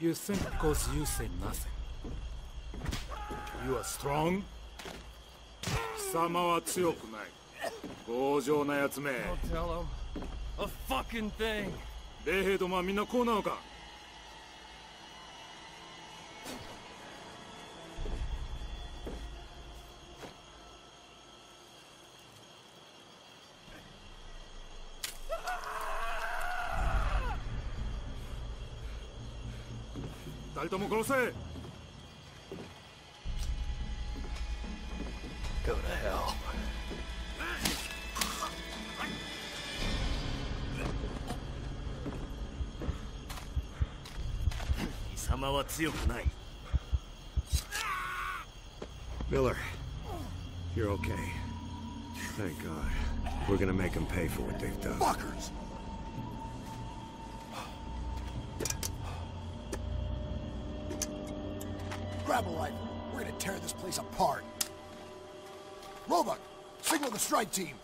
You think because you say nothing. You are strong? 貴様は強くない。強情な奴め。Don't tell him. A fucking thing. 米兵どもはみんなこうなのか二人とも殺せ Go to hell. Miller, you're okay. Thank God. We're gonna make them pay for what they've done. Fuckers! Grab a rifle. We're gonna tear this place apart. Roebuck, signal the strike team.